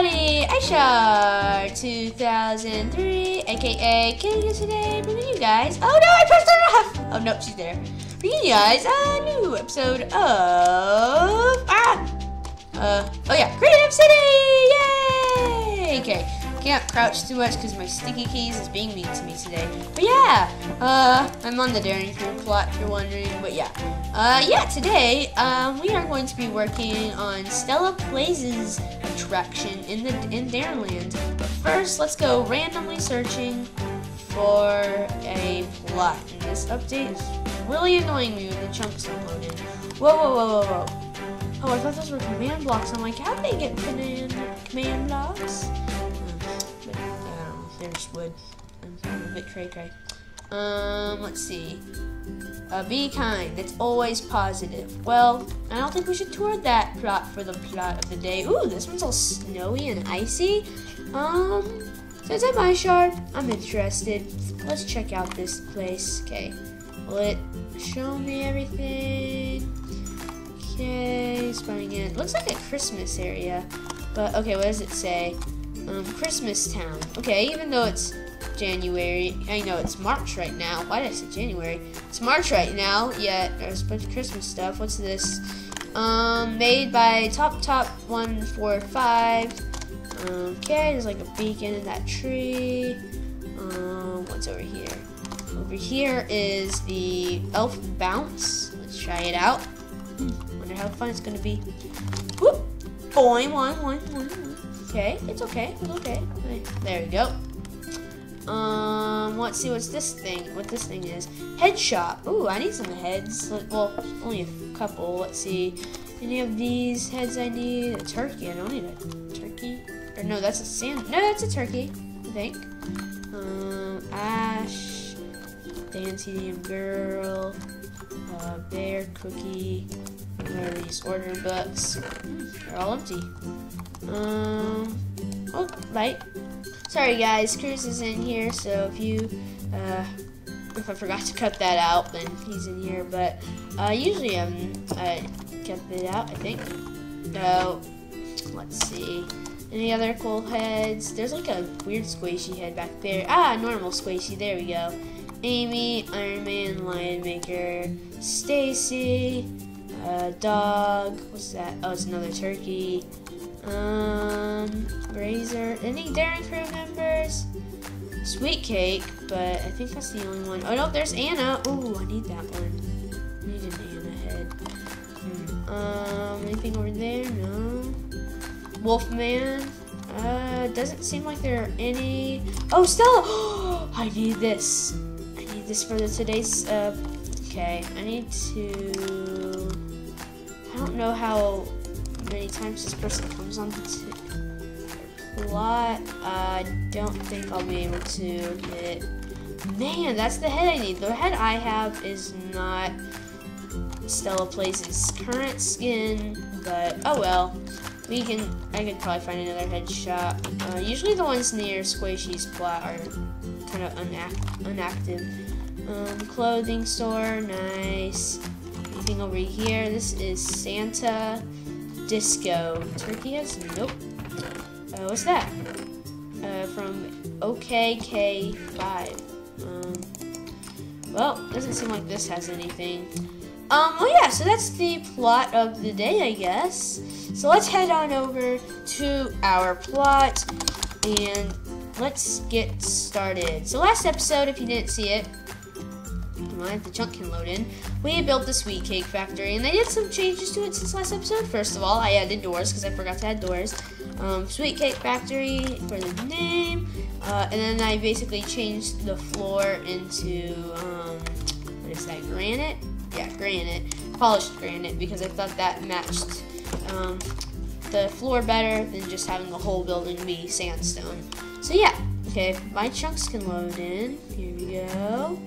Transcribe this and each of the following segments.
everybody! Aisha 2003, aka Kitty today, bringing you guys. Oh no, I pressed her off! Oh no, she's there. Bringing you guys a new episode of. Ah! Uh, oh yeah, Creative City! Yay! Okay, can't crouch too much because my sticky keys is being mean to me today. But yeah, uh, I'm on the Daring Crew plot if you're wondering. But yeah, uh, yeah, today um, we are going to be working on Stella Plays' attraction in the in Dareland. But first, let's go randomly searching for a plot. And this update is really annoying me with the chunks loaded. Whoa, whoa, whoa, whoa, whoa. Oh, I thought those were command blocks. I'm like, how they get command command blocks? There's wood. I'm a bit cray cray. Um, let's see. Uh, be kind. It's always positive. Well, I don't think we should tour that plot for the plot of the day. Ooh, this one's all snowy and icy. Um, since I'm shard, I'm interested. Let's check out this place. Okay. Will it show me everything? Okay, spawning in. Looks like a Christmas area. But, okay, what does it say? Um, Christmas Town. Okay, even though it's January, I know it's March right now. Why did I say January? It's March right now, yet there's a bunch of Christmas stuff. What's this? Um, made by Top Top 145. Okay, there's like a beacon in that tree. Um, what's over here? Over here is the Elf Bounce. Let's try it out. Wonder how fun it's gonna be. Whoop! Boing, one, one, one okay. It's okay. It's okay. There we go. Um, let's see what's this thing. What this thing is. Head shop. Ooh, I need some heads. Well, only a couple. Let's see. Any of these heads I need? A turkey. I don't need a turkey. Or no, that's a sand. No, that's a turkey. I think. Um, Ash. Dancing girl. Uh, bear cookie. Where are these order books? They're all empty. Um, oh, light. Sorry guys, Cruz is in here, so if you, uh, if I forgot to cut that out, then he's in here, but, uh, usually, um, I kept it out, I think. No, let's see. Any other cool heads? There's like a weird squishy head back there. Ah, normal squishy, there we go. Amy, Iron Man, Lion Maker, Stacy, uh, dog, what's that? Oh, it's another turkey. Um, Razor. Any Daring Crew members? Sweet Cake, but I think that's the only one. Oh no, there's Anna. Ooh, I need that one. I need an Anna head. Hmm. Um, anything over there? No. Wolfman. Uh, doesn't seem like there are any. Oh, Stella! I need this. I need this for the today's. Uh, okay, I need to. I don't know how many times this person comes on the plot. I don't think I'll be able to get Man, that's the head I need. The head I have is not Stella Place's current skin, but oh well. We can, I could probably find another headshot. Uh, usually the ones near Sqaishey's plot are kind of unact inactive. Um, clothing store, nice. Anything over here? This is Santa. Disco. Turkey has? Nope. Uh, what's that? Uh, from OKK5. Um, well, doesn't seem like this has anything. Um, yeah, so that's the plot of the day, I guess. So let's head on over to our plot and let's get started. So last episode, if you didn't see it, mind, the chunk can load in. We built the Sweet Cake Factory, and I did some changes to it since last episode. First of all, I added doors, because I forgot to add doors. Um, Sweet Cake Factory for the name, uh, and then I basically changed the floor into, um, what is that, granite? Yeah, granite. Polished granite, because I thought that matched um, the floor better than just having the whole building be sandstone. So yeah, okay, my chunks can load in. Here we go.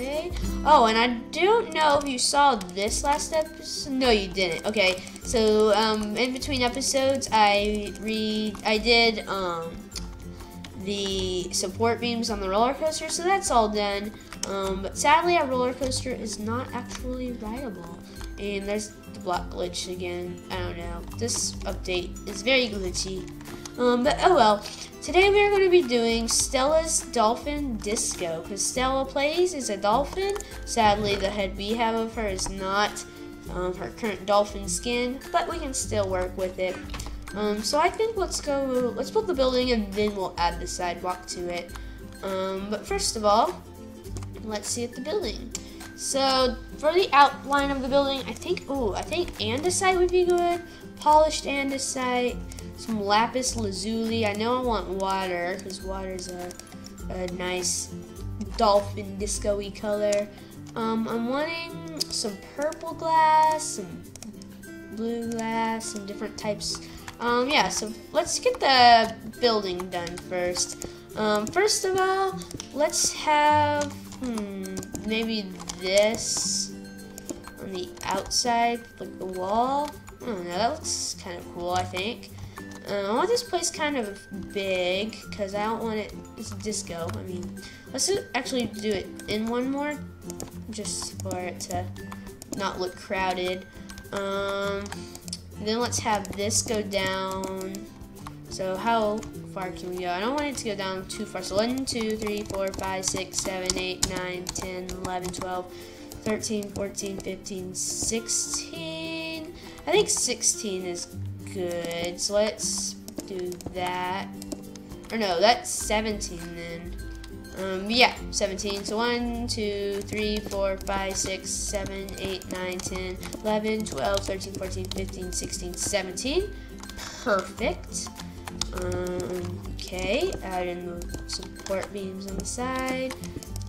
Okay. Oh, and I don't know if you saw this last episode. No, you didn't. Okay. So, um, in between episodes, I read, I did, um, the support beams on the roller coaster, so that's all done. Um, but sadly, our roller coaster is not actually rideable. And there's the block glitch again. I don't know. This update is very glitchy. Um, but oh well. Today we are going to be doing Stella's Dolphin Disco because Stella plays as a dolphin. Sadly, the head we have of her is not um, her current dolphin skin, but we can still work with it. Um, so I think let's go, let's build the building and then we'll add the sidewalk to it. Um, but first of all, let's see at the building. So for the outline of the building, I think, oh, I think andesite would be good. Polished andesite, some lapis lazuli. I know I want water because water's a, a nice dolphin disco-y color. Um, I'm wanting some purple glass, some blue glass, some different types. Um, yeah, so let's get the building done first. Um, first of all, let's have, hmm, maybe this on the outside, like the wall. I don't know, that looks kind of cool, I think. Uh, I want this place kind of big, because I don't want it, it's a disco. I mean, let's actually do it in one more, just for it to not look crowded. Um, then let's have this go down. So how far can we go? I don't want it to go down too far. So 1, 2, 3, 4, 5, 6, 7, 8, 9, 10, 11, 12, 13, 14, 15, 16. I think 16 is good. So let's do that. Or no, that's 17 then. Um, yeah, 17. So 1, 2, 3, 4, 5, 6, 7, 8, 9, 10, 11, 12, 13, 14, 15, 16, 17. Perfect. Um, okay, add in the support beams on the side.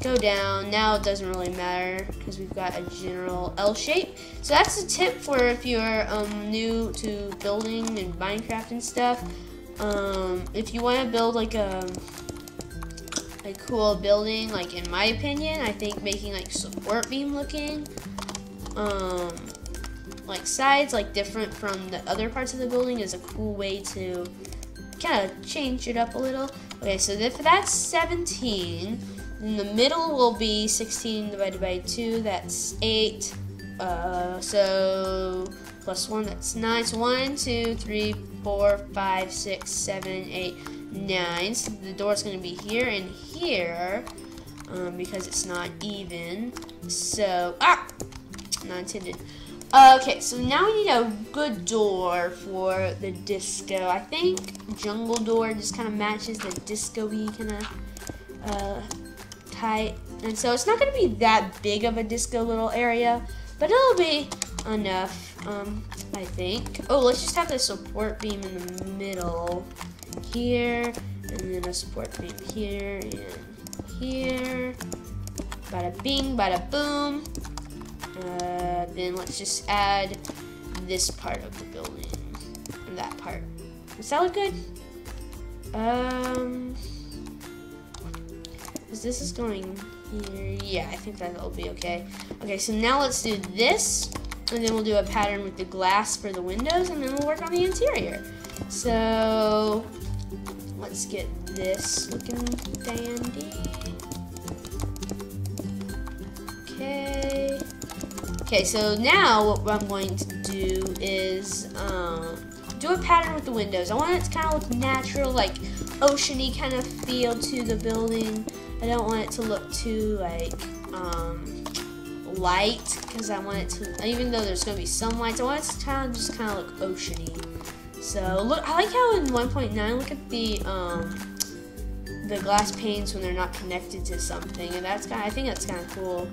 Go down. Now it doesn't really matter because we've got a general L shape. So that's a tip for if you're um, new to building and Minecraft and stuff. Um, if you want to build like a a cool building, like in my opinion, I think making like support beam looking, um, like sides like different from the other parts of the building is a cool way to kind of change it up a little. Okay, so if that's 17, then the middle will be 16 divided by 2, that's 8. Uh, so plus 1, that's 9. So 1, 2, 3, 4, 5, 6, 7, 8, 9. So the door's going to be here and here um, because it's not even. So, ah! Not intended. Okay, so now we need a good door for the disco. I think jungle door just kind of matches the disco-y kind of uh, type. And so it's not going to be that big of a disco little area, but it'll be enough, um, I think. Oh, let's just have the support beam in the middle here, and then a support beam here and here. Bada bing, bada boom. Uh, then let's just add this part of the building and that part. Does that look good? Um, because this is going here. Yeah, I think that'll be okay. Okay, so now let's do this, and then we'll do a pattern with the glass for the windows, and then we'll work on the interior. So let's get this looking dandy. Okay. Okay, so now what I'm going to do is um, do a pattern with the windows. I want it to kind of look natural, like oceany kind of feel to the building. I don't want it to look too like um, light because I want it to, even though there's going to be some lights, I want it to kind of just kind of look oceany. So look, I like how in 1.9, look at the um, the glass panes when they're not connected to something, and that's kind. I think that's kind of cool.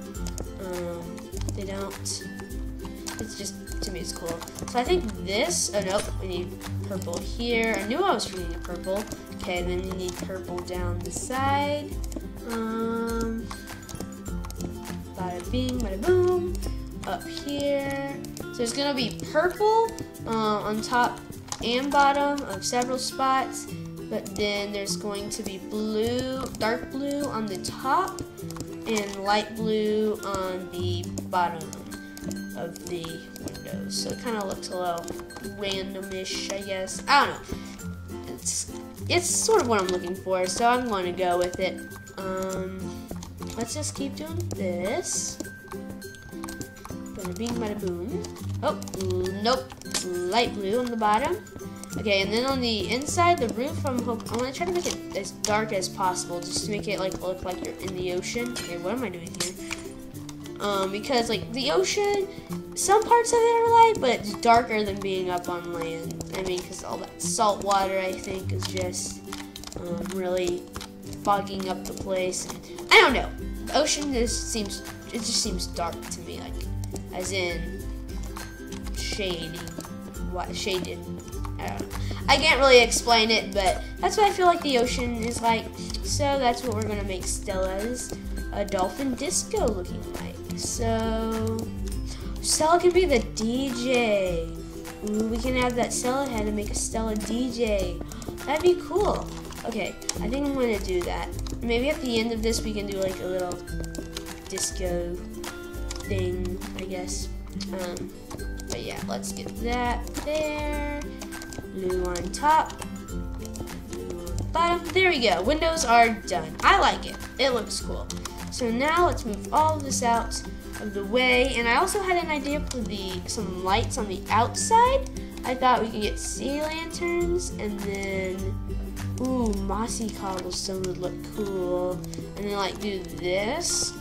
Um, they don't. It's just to me, it's cool. So I think this. Oh nope, we need purple here. I knew I was needing purple. Okay, then you need purple down the side. Um, bada bing, bada boom. Up here. So it's gonna be purple uh, on top and bottom of several spots but then there's going to be blue, dark blue on the top and light blue on the bottom of the windows. So it kind of looks a little randomish, I guess. I don't know. It's it's sort of what I'm looking for, so I'm going to go with it. Um, let's just keep doing this. Bada bing, bada boom. Oh, nope. Light blue on the bottom. Okay, and then on the inside, the roof, I'm I'm gonna try to make it as dark as possible, just to make it like look like you're in the ocean. Okay, what am I doing here? Um, because like the ocean, some parts of it are light, but it's darker than being up on land. I mean, because all that salt water, I think, is just um, really fogging up the place. And I don't know. The ocean just seems it just seems dark to me, like as in shading, what shaded. I don't know. I can't really explain it, but that's what I feel like the ocean is like. So that's what we're gonna make Stella's a dolphin disco looking like. So Stella can be the DJ. Ooh, we can have that Stella head and make a Stella DJ. That'd be cool. Okay, I think I'm gonna do that. Maybe at the end of this we can do like a little disco thing, I guess. Um, but yeah, let's get that there. Blue on top. Blue on bottom. There we go. Windows are done. I like it. It looks cool. So now let's move all of this out of the way. And I also had an idea for the some lights on the outside. I thought we could get sea lanterns and then ooh, mossy cobblestone would look cool. And then like do this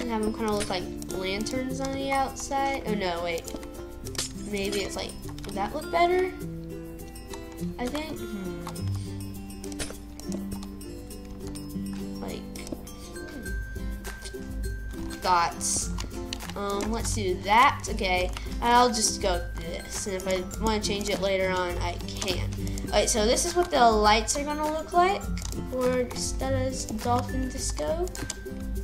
and have them kind of look like lanterns on the outside. Oh no, wait. Maybe it's like, would that look better? I think. Hmm. Like hmm. thoughts. Um, let's do that. Okay, I'll just go this, and if I want to change it later on, I can. Alright, so this is what the lights are gonna look like for Stella's Dolphin Disco.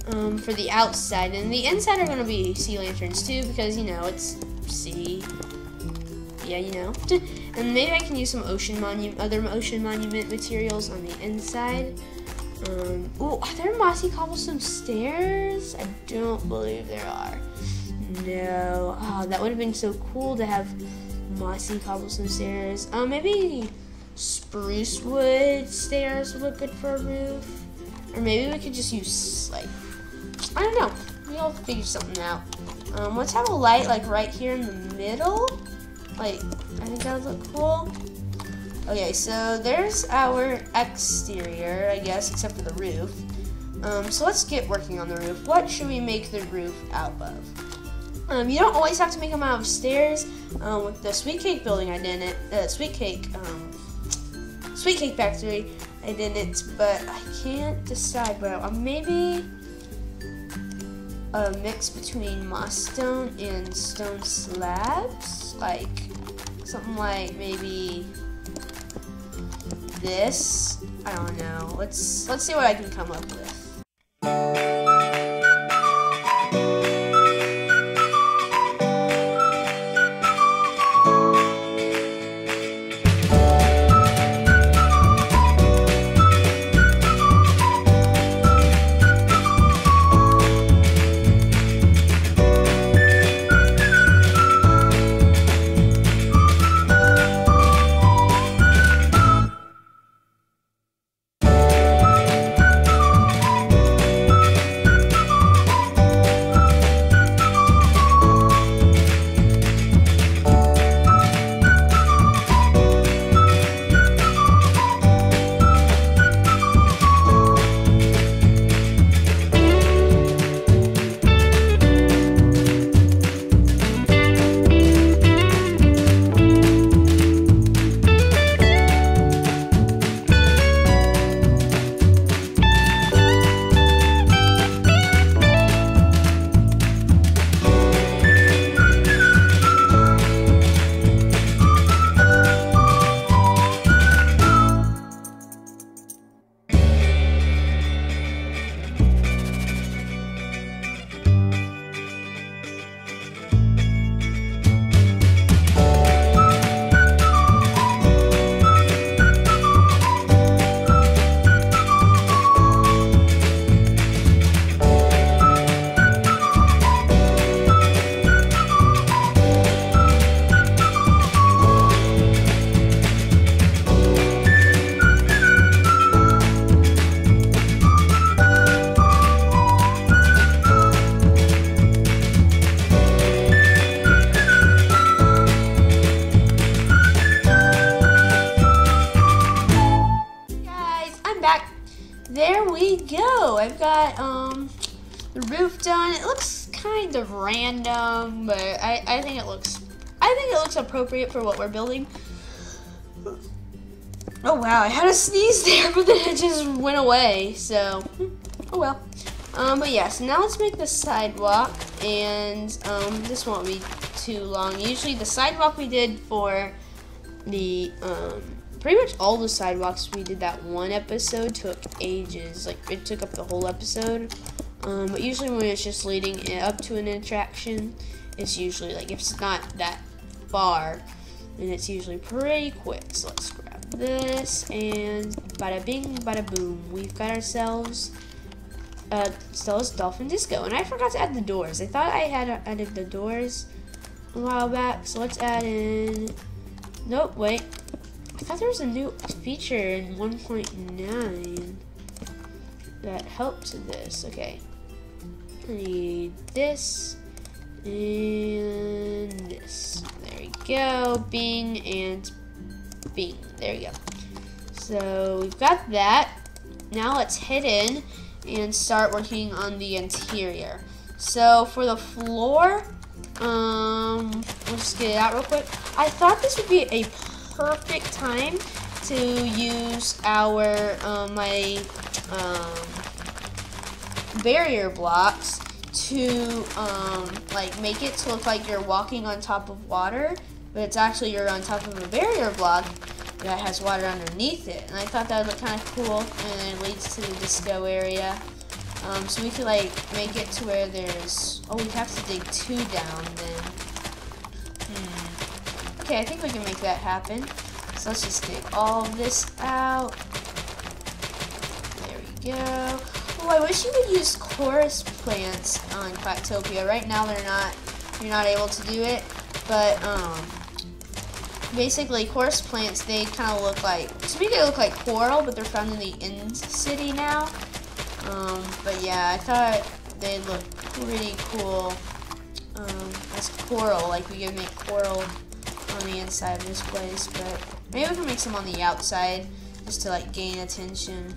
Um, for the outside, and the inside are gonna be sea lanterns too, because you know it's sea. Yeah, you know. And maybe I can use some ocean monument, other ocean monument materials on the inside. Um, oh, are there mossy cobblestone stairs? I don't believe there are. No. Oh, that would have been so cool to have mossy cobblestone stairs. Um, maybe spruce wood stairs would look good for a roof. Or maybe we could just use, like, I don't know. We'll figure something out. Um, let's have a light, like, right here in the middle. Like, I think that would look cool. Okay, so there's our exterior, I guess, except for the roof. Um, so let's get working on the roof. What should we make the roof out of? Um, you don't always have to make them out of stairs. Um, with the sweet cake building, I didn't. Uh, sweet cake, um, sweet cake factory, I didn't. But I can't decide. But uh, maybe a mix between moss stone and stone slabs, like something like maybe this. I don't know. Let's let's see what I can come up with. Kind of random, but I, I think it looks I think it looks appropriate for what we're building. Oh wow, I had a sneeze there, but then it just went away. So, oh well. Um, but yeah, so now let's make the sidewalk, and um, this won't be too long. Usually the sidewalk we did for the, um, pretty much all the sidewalks we did that one episode took ages. Like, it took up the whole episode. Um, but usually when it's just leading up to an attraction, it's usually, like, if it's not that far, then it's usually pretty quick. So let's grab this, and bada bing, bada boom. We've got ourselves uh, Stella's Dolphin Disco. And I forgot to add the doors. I thought I had added the doors a while back. So let's add in... Nope, wait. I thought there was a new feature in 1.9 that helped this. Okay. Need this and this. There we go. Bing and bing. There we go. So we've got that. Now let's hit in and start working on the interior. So for the floor, um, we'll just get it out real quick. I thought this would be a perfect time to use our, um, my, um, barrier blocks to, um, like make it to look like you're walking on top of water, but it's actually you're on top of a barrier block that has water underneath it. And I thought that would look kind of cool, and it leads to the disco area. Um, so we could like make it to where there's, oh, we have to dig two down then. Hmm. Okay, I think we can make that happen. So let's just dig all this out. There we go. Oh, I wish you would use chorus plants on Quacktopia. Right now they're not, you're not able to do it, but um, basically chorus plants, they kind of look like, to me they look like coral, but they're found in the end city now. Um, but yeah, I thought they look pretty cool um, as coral, like we can make coral on the inside of this place, but maybe we can make some on the outside just to like gain attention.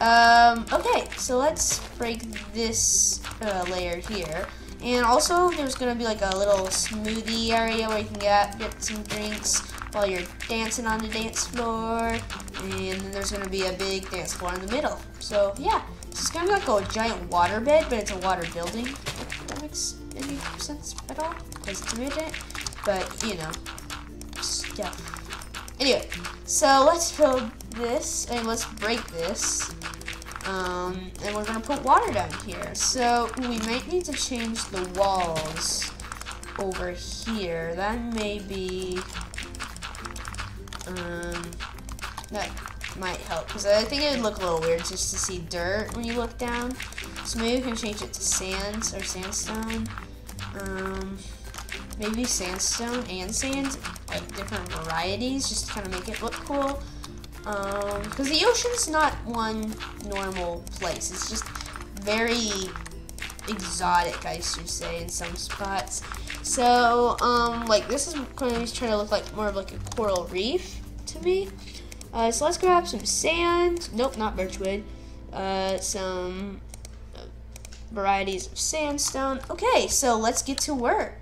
Um, okay, so let's break this uh, layer here. And also, there's to be like a little smoothie area where you can get, get some drinks while you're dancing on the dance floor. And then there's to be a big dance floor in the middle. So, yeah, it's kind of like a giant water bed, but it's a water building. If that makes any sense at all, because it's a But, you know, yeah. Anyway, so let's build this, and let's break this. Um, and we're to put water down here. So we might need to change the walls over here. That may be, um, that might help. Because I think it would look a little weird just to see dirt when you look down. So maybe we can change it to sand or sandstone. Um, maybe sandstone and sand, like different varieties, just to kind of make it look cool. Because um, the ocean's not one normal place. It's just very exotic, I should say, in some spots. So, um, like, this is kind of trying to look like more of like a coral reef to me. Uh, so let's grab some sand. Nope, not birchwood. Uh, some uh, varieties of sandstone. Okay, so let's get to work.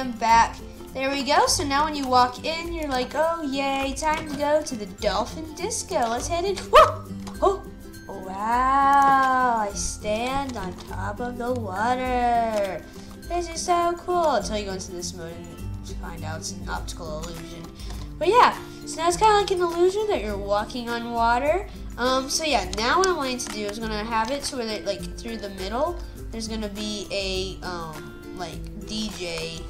Back. There we go. So now when you walk in, you're like, oh yay, time to go to the Dolphin Disco. Let's head in. Whoa! Oh! Wow! I stand on top of the water. This is so cool. Until you go into this mode and find out it's an optical illusion. But yeah, so now it's kind of like an illusion that you're walking on water. Um, so yeah, now what I'm going to do is going to have it to where, like, through the middle, there's going to be a, um, like, DJ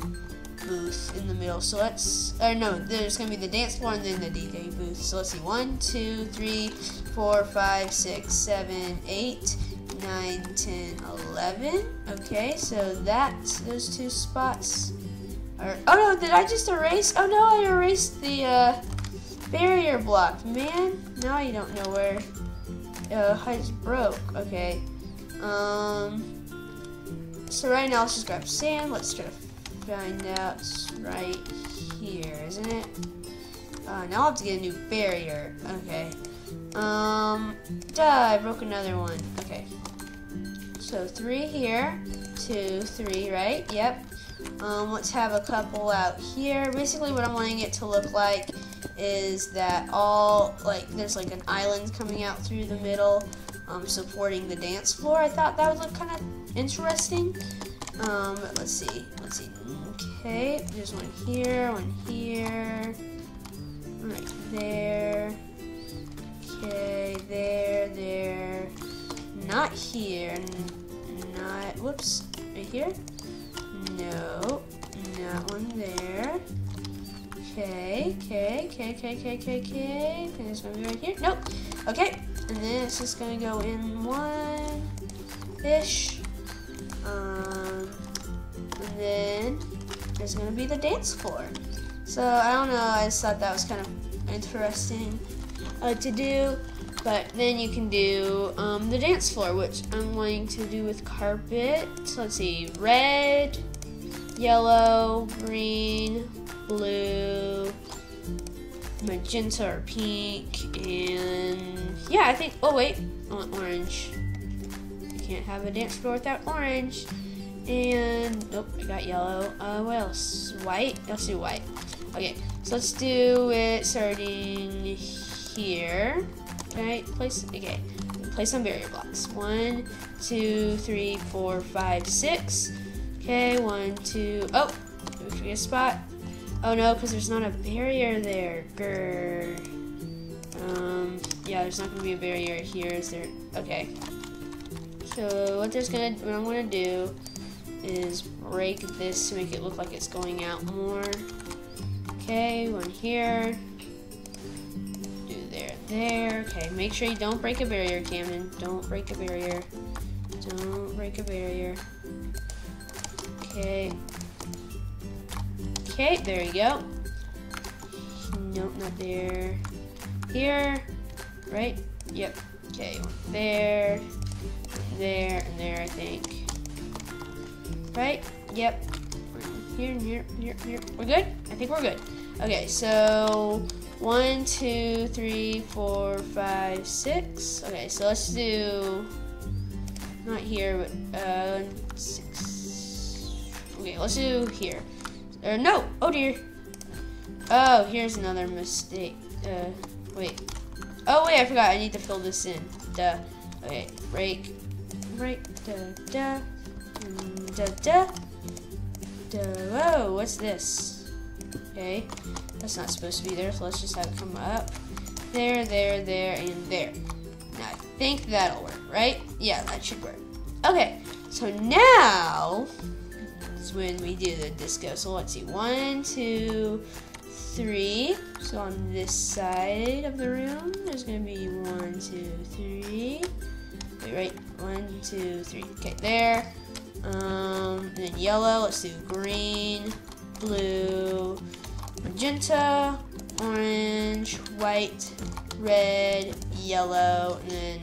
booth in the middle. So let's, or no, there's gonna be the dance floor and then the DJ booth. So let's see, one, two, three, four, five, six, seven, eight, nine, ten, eleven. Okay, so that's those two spots. Are, oh no, did I just erase? Oh no, I erased the uh, barrier block. Man, now you don't know where uh, heights broke. Okay. Um. So right now, let's just grab sand. Let's try to find out right here, isn't it? Uh, now I'll have to get a new barrier. Okay. Um, duh, I broke another one. Okay. So three here, two, three, right? Yep. Um, let's have a couple out here. Basically what I'm wanting it to look like is that all, like, there's like an island coming out through the middle, um, supporting the dance floor. I thought that would look kind of interesting. Um, let's see, let's see. Okay, there's one here, one here, right there. Okay, there, there. Not here, not, whoops, right here. No, not one there. Okay, okay, okay, okay, okay, okay, okay. It's gonna be right here. Nope. Okay, and it's just gonna go in one ish. Um, and then there's gonna be the dance floor. So I don't know, I just thought that was kind of interesting uh, to do. But then you can do um, the dance floor, which I'm going to do with carpet. So let's see, red, yellow, green, blue, magenta or pink, and yeah, I think, oh wait, orange. Can't have a dance floor without orange. And, nope, I got yellow. Uh, what else? White? Let's do white. Okay, so let's do it starting here. Right, place, okay. Place some barrier blocks. One, two, three, four, five, six. Okay, one, two, oh, did we forget a spot? Oh no, because there's not a barrier there. Grr. Um, yeah, there's not gonna be a barrier here, is there? Okay. So what gonna, what I'm gonna do is break this to make it look like it's going out more. Okay, one here. Do there, there. Okay, make sure you don't break a barrier, Camden. Don't break a barrier. Don't break a barrier. Okay. Okay, there you go. Nope, not there. Here, right? Yep. Okay, there, there, and there, I think. Right? Yep. Here, here, here, here. We're good? I think we're good. Okay, so one, two, three, four, five, six. Okay, so let's do not here, but uh, six. Okay, let's do here. Or no, oh dear. Oh, here's another mistake. Uh, wait. Oh wait, I forgot. I need to fill this in. Duh. Okay, break, break, da, da. Mm, da, da, da. Whoa, what's this? Okay, that's not supposed to be there, so let's just have it come up. There, there, there, and there. Now, I think that'll work, right? Yeah, that should work. Okay, so now is when we do the disco. So let's see, one, two, three. So on this side of the room, there's gonna be one, two, three. Wait, right, one, two, three. Okay, there. Um, then yellow, let's do green, blue, magenta, orange, white, red, yellow, and then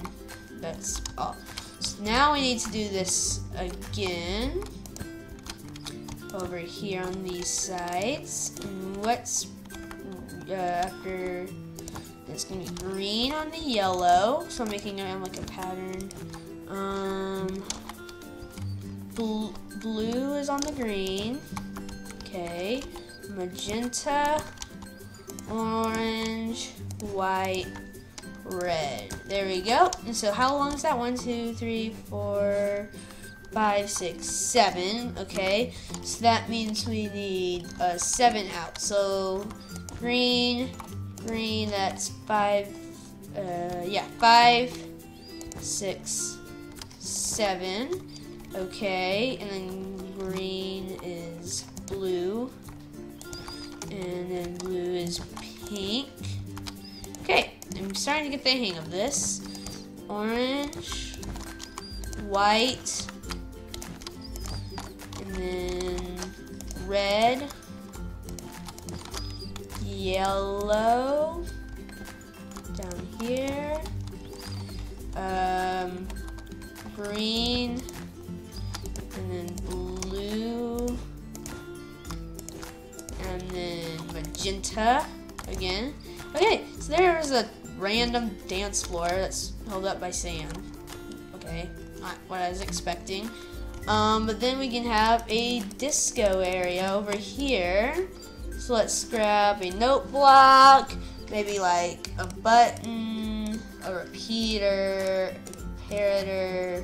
that's all. So now we need to do this again over here on these sides. And what's uh, after it's gonna be green on the yellow, so I'm making it like a pattern. Um, bl blue is on the green. Okay. Magenta, orange, white, red. There we go. And so how long is that? One, two, three, four, five, six, seven. Okay. So that means we need a seven out. So green, green, that's five, uh, yeah, five, six, seven. Okay, and then green is blue, and then blue is pink. Okay, I'm starting to get the hang of this. Orange, white, and then red, yellow, down here, um, green, and then blue, and then magenta again. Okay, so there's a random dance floor that's held up by sand. Okay, not what I was expecting. Um, but then we can have a disco area over here. So let's grab a note block, maybe like a button, a repeater, a comparator.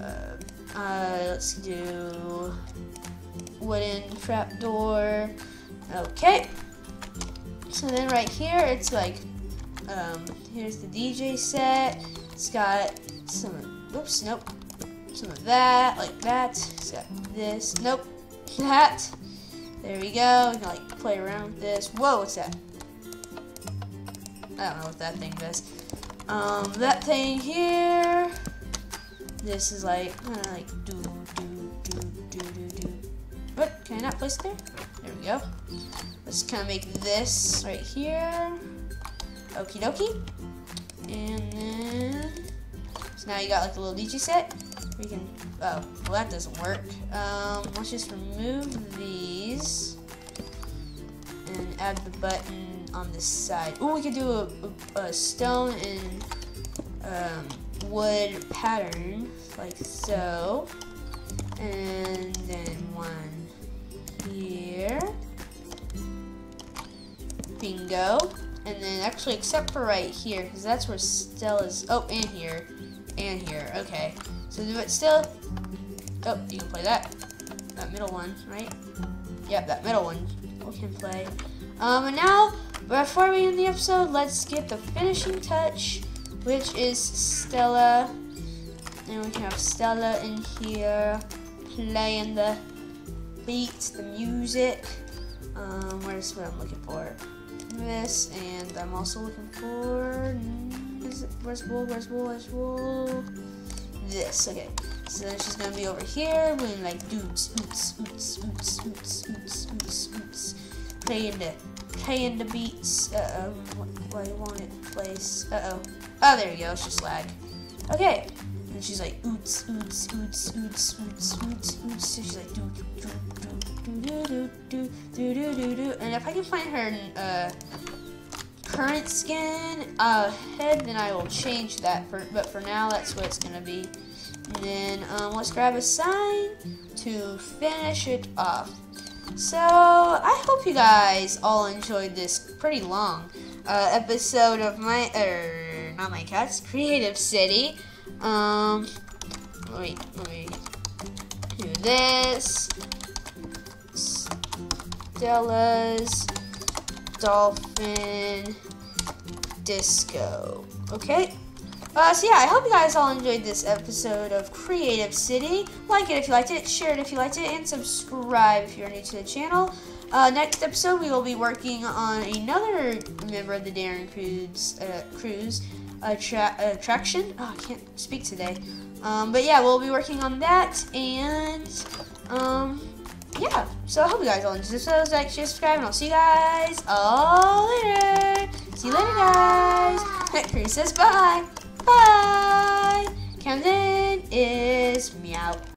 Uh, uh, let's do wooden trapdoor. Okay. So then right here, it's like, um, here's the DJ set. It's got some, whoops, nope, some of that, like that. It's got this, nope, that. There we go. We can like play around with this. Whoa, what's that? I don't know what that thing does. Um, that thing here. This is like, kind of like do do do do do do. What? Can I not place it there? There we go. Let's kind of make this right here. Okie dokie. And then, so now you got like a little DJ set. We can, oh, well that doesn't work. Um, let's just remove and add the button on this side. Oh, we could do a, a, a stone and um, wood pattern like so. And then one here. Bingo. And then actually, except for right here, because that's where Stella's, oh, and here, and here, okay. So do it still, oh, you can play that, that middle one, right? Yep, that middle one we can play. Um, and now, before we end the episode, let's get the finishing touch, which is Stella. And we can have Stella in here playing the beats, the music. Um, where's what I'm looking for? This, and I'm also looking for. Is it, where's wool? Where's wool? Where's wool? This. Okay. So then she's gonna be over here, doing like dudes, oots, oots, oots, oots, oots, oots, oots, playing the playing the beats. Uh oh, what, I want it place. Uh oh. Oh, there you go. It's just lag. Okay. And she's like oots, oots, oots, oots, oots, oots, oots. So she's like do do do do do do do do do do. And if I can find her uh, current skin uh, head, then I will change that. For but for now, that's what it's gonna be. And then um, let's grab a sign to finish it off. So I hope you guys all enjoyed this pretty long uh, episode of my, er, not my cats, Creative City. Um, wait, me do this. Stella's Dolphin Disco. Okay. Uh, so yeah, I hope you guys all enjoyed this episode of Creative City. Like it if you liked it, share it if you liked it, and subscribe if you're new to the channel. Uh, next episode, we will be working on another member of the Daring Cruise, uh, cruise attra attraction. Oh, I can't speak today. Um, but yeah, we'll be working on that, and um, yeah. So I hope you guys all enjoyed this episode. Like, share, subscribe, and I'll see you guys all later. See you later, guys. Chris says bye. Bye. Camden is meow.